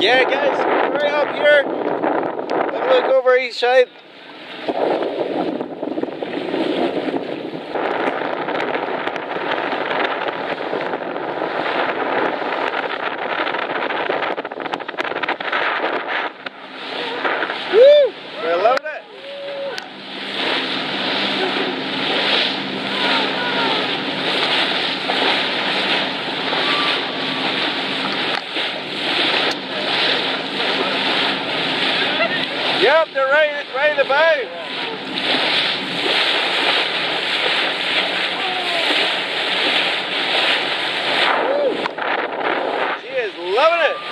Yeah, guys, hurry up here. Have a look over each side. Yep, they're ready, ready to. Woo! She is loving it.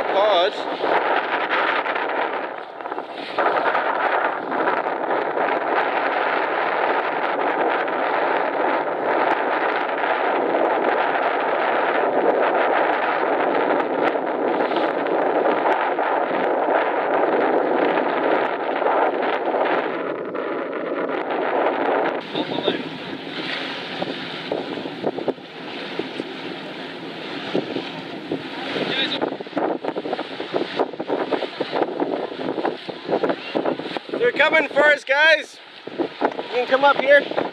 Ah, it's a big They're coming for us, guys. You can come up here.